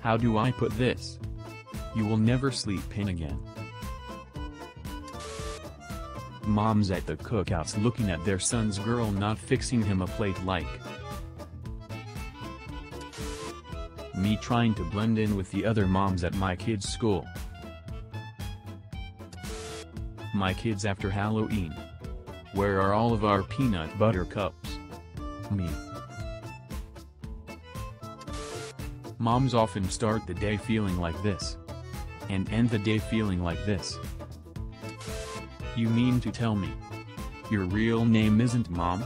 How do I put this? You will never sleep in again. Moms at the cookouts looking at their son's girl not fixing him a plate like. Me trying to blend in with the other moms at my kid's school. My kids after Halloween. Where are all of our peanut butter cups? Me. Moms often start the day feeling like this. And end the day feeling like this. You mean to tell me? Your real name isn't Mom?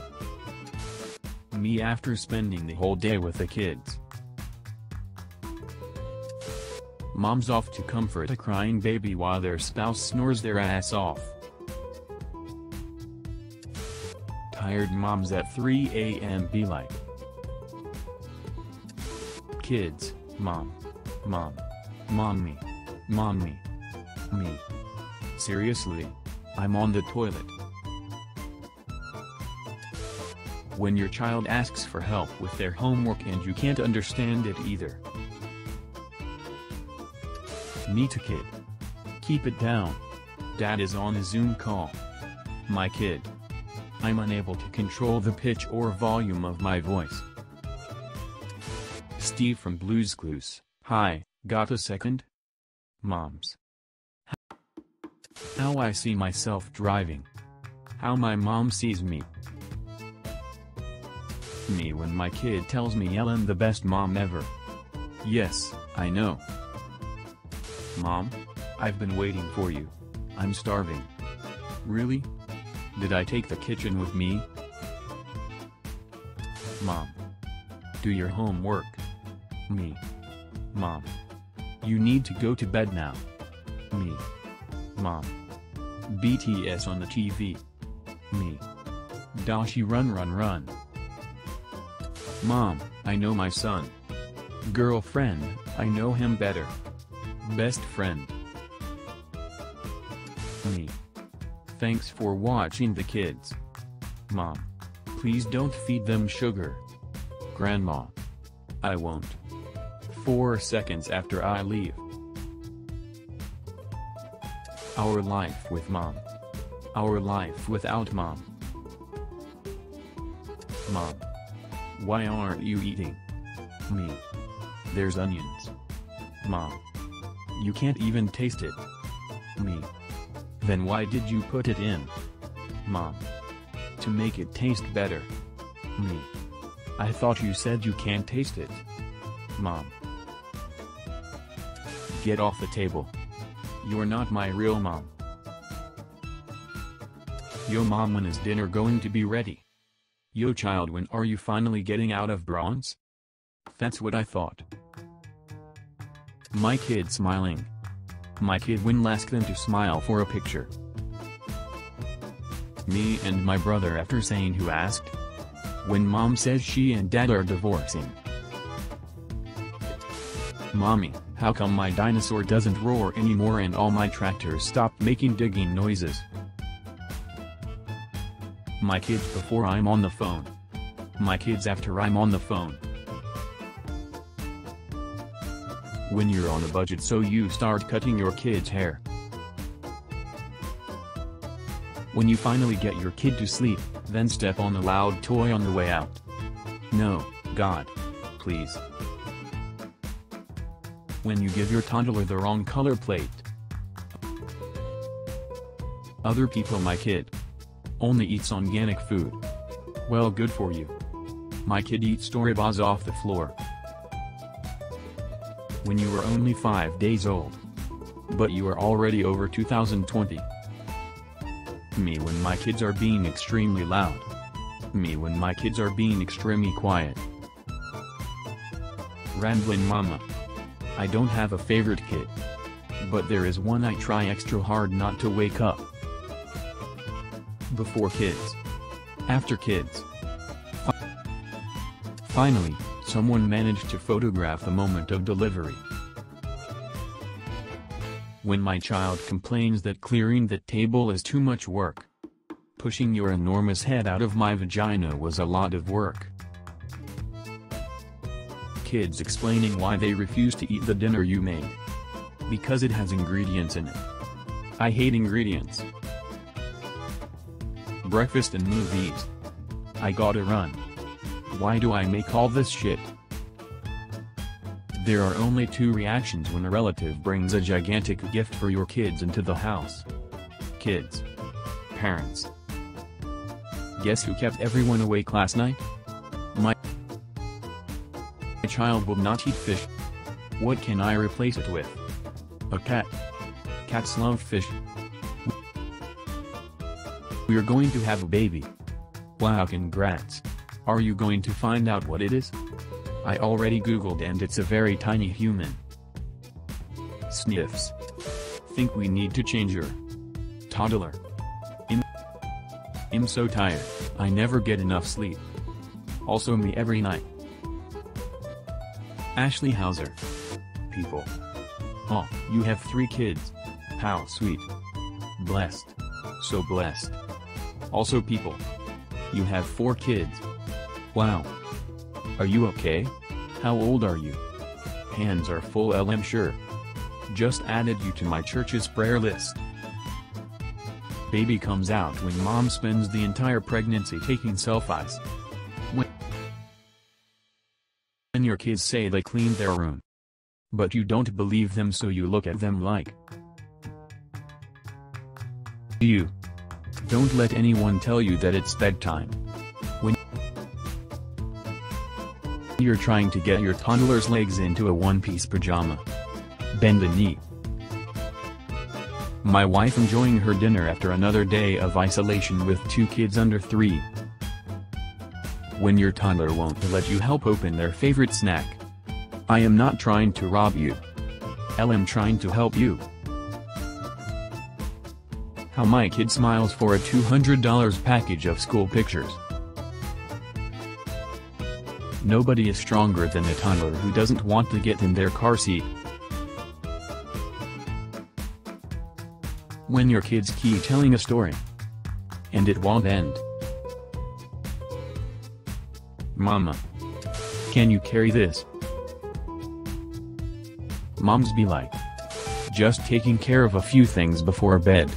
Me after spending the whole day with the kids. Mom's off to comfort a crying baby while their spouse snores their ass off. Tired moms at 3 a.m. be like. Kids, mom. Mom. Mommy. Mommy. Me. Seriously. I'm on the toilet. When your child asks for help with their homework and you can't understand it either. Meet a kid. Keep it down. Dad is on a Zoom call. My kid. I'm unable to control the pitch or volume of my voice. Steve from Blues Clues. Hi, got a second? Moms. How I see myself driving. How my mom sees me. Me when my kid tells me Ellen the best mom ever. Yes, I know. Mom? I've been waiting for you. I'm starving. Really? Did I take the kitchen with me? Mom. Do your homework. Me. Mom. You need to go to bed now. Me. Mom. BTS on the TV. Me. Dashi run run run. Mom, I know my son. Girlfriend, I know him better. Best friend. Me. Thanks for watching the kids. Mom. Please don't feed them sugar. Grandma. I won't. 4 seconds after I leave. Our life with mom. Our life without mom. Mom. Why aren't you eating? Me. There's onions. Mom. You can't even taste it. Me. Then why did you put it in? Mom. To make it taste better. Me. I thought you said you can't taste it. Mom. Get off the table. You're not my real mom. Yo mom when is dinner going to be ready? Yo child when are you finally getting out of bronze? That's what I thought. My kid smiling. My kid when ask them to smile for a picture. Me and my brother after saying who asked? When mom says she and dad are divorcing. Mommy, how come my dinosaur doesn't roar anymore and all my tractors stop making digging noises? My kids before I'm on the phone. My kids after I'm on the phone. When you're on a budget so you start cutting your kid's hair. When you finally get your kid to sleep, then step on a loud toy on the way out. No, God. Please. When you give your toddler the wrong color plate. Other people my kid. Only eats organic food. Well good for you. My kid eats Storybuzz off the floor. When you were only 5 days old. But you are already over 2020. Me when my kids are being extremely loud. Me when my kids are being extremely quiet. Ramblin' Mama. I don't have a favorite kid. But there is one I try extra hard not to wake up. Before kids. After kids. Finally, someone managed to photograph the moment of delivery. When my child complains that clearing the table is too much work. Pushing your enormous head out of my vagina was a lot of work. Kids explaining why they refuse to eat the dinner you made. Because it has ingredients in it. I hate ingredients. Breakfast and movies. I gotta run. Why do I make all this shit? There are only two reactions when a relative brings a gigantic gift for your kids into the house. Kids. Parents. Guess who kept everyone awake last night? Child will not eat fish. What can I replace it with? A cat. Cats love fish. We're going to have a baby. Wow congrats. Are you going to find out what it is? I already googled and it's a very tiny human. Sniffs. Think we need to change her. toddler. I'm, I'm so tired, I never get enough sleep. Also me every night. Ashley Hauser. People. Oh, you have three kids. How sweet. Blessed. So blessed. Also people. You have four kids. Wow. Are you okay? How old are you? Hands are full LM sure. Just added you to my church's prayer list. Baby comes out when mom spends the entire pregnancy taking selfies. Your kids say they cleaned their room. But you don't believe them so you look at them like. You. Don't let anyone tell you that it's bedtime. When you're trying to get your toddler's legs into a one-piece pajama. Bend the knee. My wife enjoying her dinner after another day of isolation with two kids under three. When your toddler won't let you help open their favorite snack. I am not trying to rob you. I am trying to help you. How my kid smiles for a $200 package of school pictures. Nobody is stronger than a toddler who doesn't want to get in their car seat. When your kids keep telling a story. And it won't end. Mama. Can you carry this? Moms be like. Just taking care of a few things before bed.